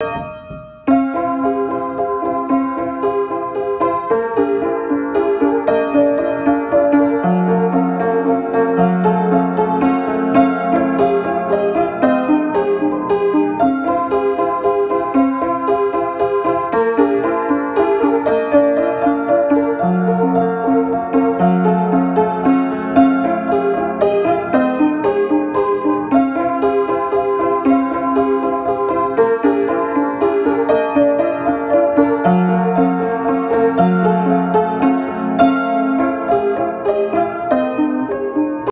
you